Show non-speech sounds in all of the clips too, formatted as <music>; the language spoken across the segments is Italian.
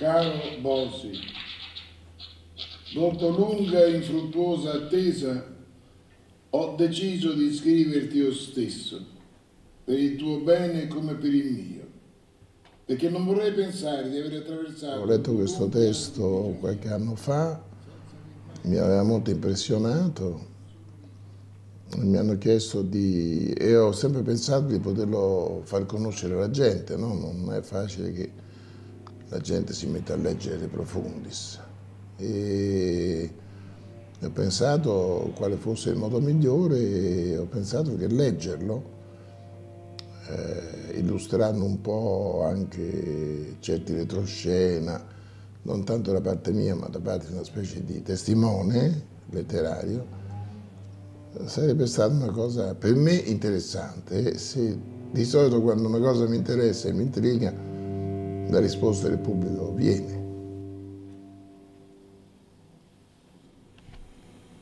Caro Bosi, dopo lunga e infruttuosa attesa, ho deciso di scriverti io stesso, per il tuo bene come per il mio, perché non vorrei pensare di aver attraversato... Ho letto questo testo qualche anno fa, mi aveva molto impressionato, mi hanno chiesto di... e ho sempre pensato di poterlo far conoscere alla gente, no? non è facile che la gente si mette a leggere De Profundis. E ho pensato quale fosse il modo migliore e ho pensato che leggerlo, eh, illustrando un po' anche certi retroscena, non tanto da parte mia ma da parte di una specie di testimone letterario, sarebbe stata una cosa per me interessante. Se di solito quando una cosa mi interessa e mi intriga, la risposta del pubblico viene.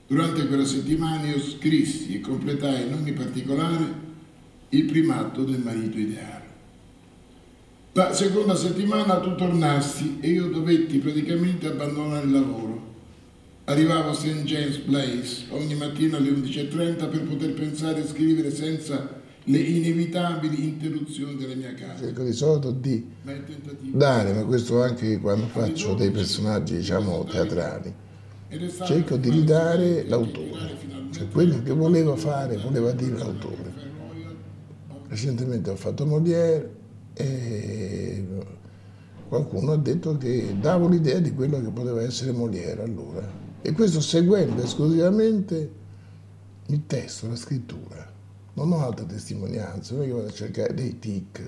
Durante quella settimana io scrissi e completai in ogni particolare il primato del marito ideale. La seconda settimana tu tornasti e io dovetti praticamente abbandonare il lavoro. Arrivavo a St. James Place ogni mattina alle 11.30 per poter pensare e scrivere senza le inevitabili interruzioni della mia casa. Cerco di solito di dare, ma questo anche quando faccio dei personaggi, diciamo, teatrali, cerco di ridare l'autore, cioè quello che volevo fare, voleva dire l'autore. Recentemente ho fatto Molière e qualcuno ha detto che davo l'idea di quello che poteva essere Molière allora. E questo seguendo esclusivamente il testo, la scrittura non ho altre testimonianze, non è che vado a cercare dei tic,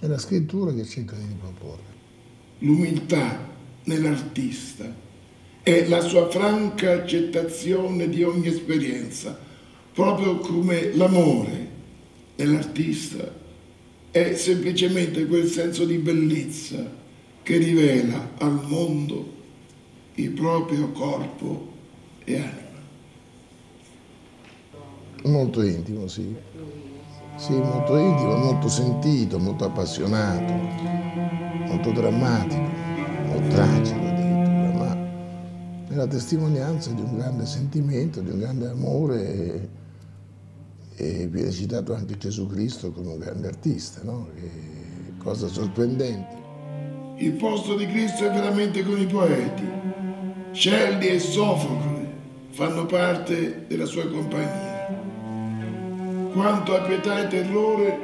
è la scrittura che cerco di riproporre. L'umiltà nell'artista è la sua franca accettazione di ogni esperienza, proprio come l'amore nell'artista è semplicemente quel senso di bellezza che rivela al mondo il proprio corpo e anima. Molto intimo, sì. Sì, molto intimo, molto sentito, molto appassionato, molto drammatico, molto tragico addirittura, ma è la testimonianza di un grande sentimento, di un grande amore e, e viene citato anche Gesù Cristo come un grande artista, no? Che cosa sorprendente. Il posto di Cristo è veramente con i poeti. Shelley e Sofocle fanno parte della sua compagnia quanto a pietà e terrore,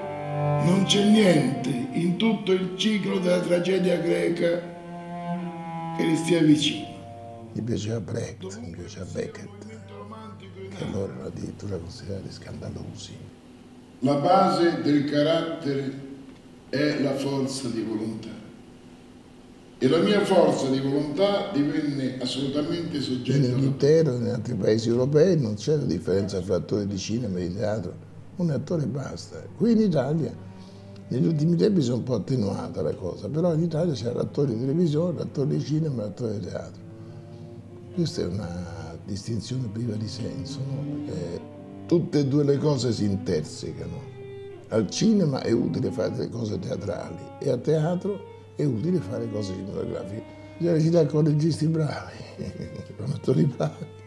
non c'è niente in tutto il ciclo della tragedia greca che le stia vicino. Mi piaceva Brecht, mi piaceva Beckett, che allora erano addirittura considerati scandalosi. La base del carattere è la forza di volontà. E la mia forza di volontà divenne assolutamente soggetta... In Inghilterra in altri paesi europei non c'è la differenza fra attori di cinema e di teatro un attore basta. Qui in Italia negli ultimi tempi si è un po' attenuata la cosa, però in Italia c'è l'attore di televisione, l'attore di cinema e l'attore di teatro. Questa è una distinzione priva di senso, no? tutte e due le cose si intersecano. Al cinema è utile fare delle cose teatrali e a teatro è utile fare cose cinematografiche. Bisogna recitare con registi bravi, <laughs> con attori bravi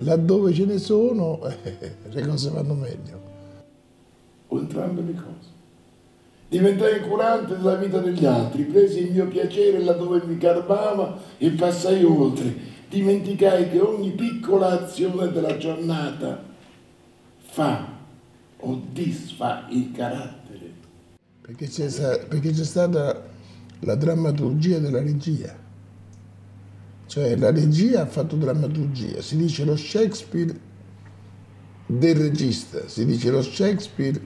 laddove ce ne sono eh, le cose vanno meglio. Entrambe le cose. Diventai incurante della vita degli altri, presi il mio piacere laddove mi garbava e passai oltre. Dimenticai che ogni piccola azione della giornata fa o disfa il carattere. Perché c'è, stata la drammaturgia della regia. Cioè la regia ha fatto drammaturgia, si dice lo Shakespeare del regista, si dice lo Shakespeare,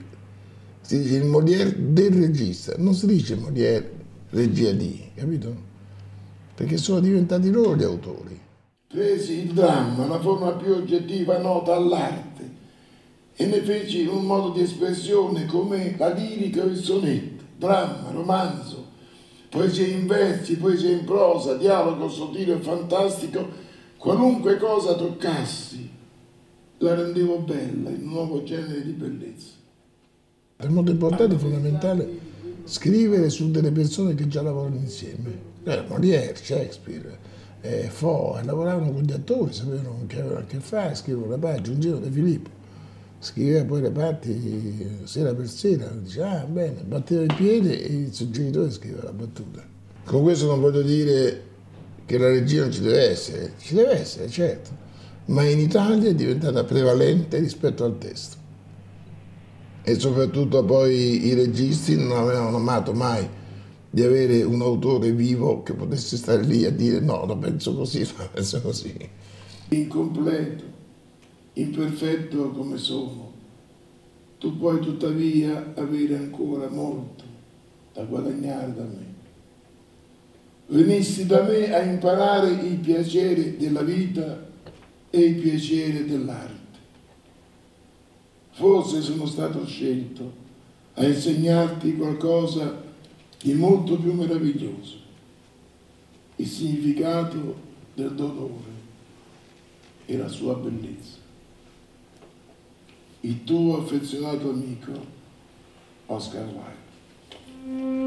si dice il Molière del regista, non si dice Molière regia di, capito? Perché sono diventati loro gli autori. Presi il dramma, la forma più oggettiva nota all'arte, e ne feci un modo di espressione come la lirica o il sonetto, dramma, romanzo, poesia in versi, poesia in prosa, dialogo sottile e fantastico, qualunque cosa toccassi, la rendevo bella, in un nuovo genere di bellezza. Per molto importante e fondamentale scrivere su delle persone che già lavorano insieme. Eh, Molière, Shakespeare, eh, Fo, lavoravano con gli attori, sapevano che avevano a che fare, scrivevano le parti, giungevano De Filippo, scriveva poi le parti sera per sera, diceva ah bene, batteva il piede e il suo genitore scriveva la battuta. Con questo non voglio dire che la regia non ci deve essere, ci deve essere, certo, ma in Italia è diventata prevalente rispetto al testo. E soprattutto poi i registi non avevano amato mai di avere un autore vivo che potesse stare lì a dire no, lo penso così, <laughs> lo penso così. Incompleto, imperfetto come sono, tu puoi tuttavia avere ancora molto da guadagnare da me. Venissi da me a imparare i piaceri della vita e i piaceri dell'arte. Forse sono stato scelto a insegnarti qualcosa di molto più meraviglioso, il significato del dolore e la sua bellezza. Il tuo affezionato amico Oscar Wilde.